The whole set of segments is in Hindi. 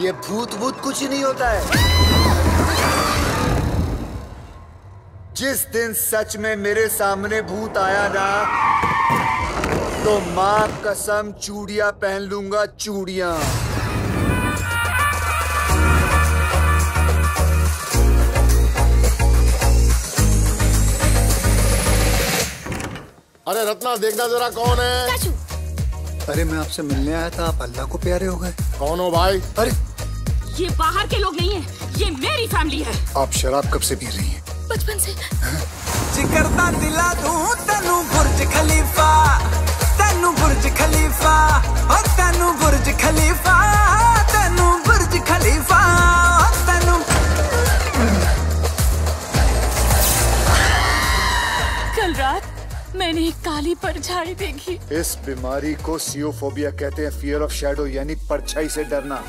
ये भूत भूत कुछ ही नहीं होता है। जिस दिन सच में मेरे सामने भूत आया ना तो माँ कसम चूड़िया पहन लूँगा चूड़िया। अरे रत्ना देखना जरा कौन है। अरे मैं आपसे मिलने आया था आप अल्लाह को प्यारे हो गए। कौन हो भाई? अरे ये बाहर के लोग नहीं है। ये मेरी फैमिली है। आप शराब कब से पी रही हैं? बचपन से। जिगरदा दिला दूँ तेनू बुर्ज खलीफा। तेनू बुर्ज खलीफा। और तेनू बुर्ज खलीफा। तेनू बुर्ज खलीफा। और कल रात मैंने एक काली परछाई देखी। इस बीमारी को सियोफोबिया कहते हैं फियर ऑफ़ शैडो यानी परछाई से डरना।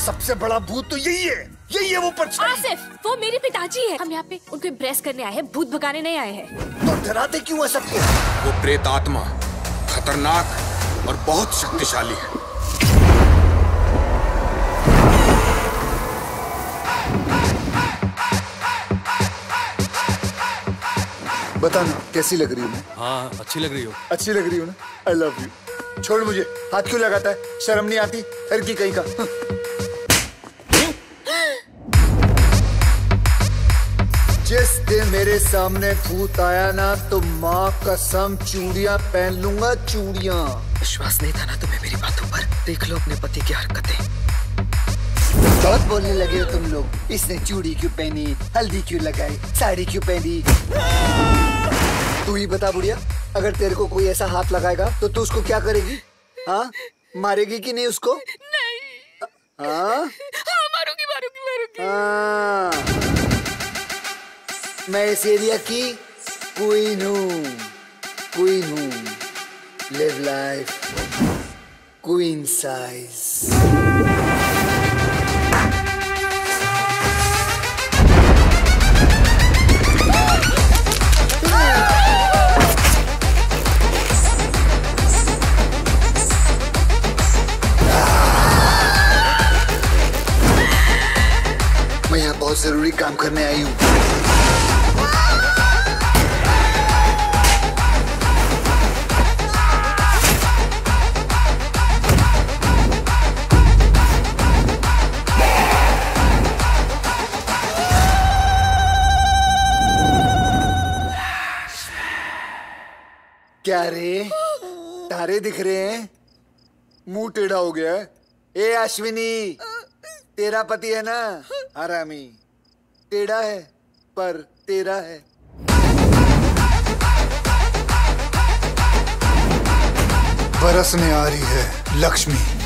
सबसे बड़ा भूत तो यही है। यही है वो परछाई। आसिफ वो मेरे पिताजी है। हम यहाँ पे उनको इम्प्रेस करने आए हैं भूत भगाने नहीं आए हैं। तो डराते क्यों है सबको? वो प्रेत आत्मा खतरनाक और बहुत शक्तिशाली है। बताना कैसी लग रही हूँ मैं? हाँ अच्छी लग रही हो। अच्छी लग रही हूँ ना? आई लव यू छोड़ मुझे। हाथ क्यों लगाता है? शर्म नहीं आती? हर की कहीं का? मेरे सामने भूत आया ना तो माँ कसम चूड़ियाँ पहन लूँगा चूड़ियाँ। विश्वास नहीं था ना तुम्हें मेरी बातों पर। देख लो अपने पति की हरकतें। बहुत बोलने लगे हो तुम लोग। इसने चूड़ी क्यों पहनी? हल्दी क्यों लगाई? साड़ी क्यों पहनी? तू ही बता बुढ़िया अगर तेरे को कोई ऐसा हाथ लगाएगा तो तू उसको क्या करेगी? हाँ? मारेगी कि नहीं उसको? नहीं। हाँ? हाँ मारूँगी मारूँगी मारूँगी। हाँ। मैं इस एरिया की क्वीन हूँ क्वीन हूँ लिव लाइफ क्वीन साइज़ बहुत ज़रूरी काम करने आई हूँ। क्या रे? तारे दिख रहे हैं? मुँह टेढ़ा हो गया ए, अश्विनी, तेरा पति है ना? हरामी, टेढ़ा है, पर तेरा है। बरसने आ रही है लक्ष्मी।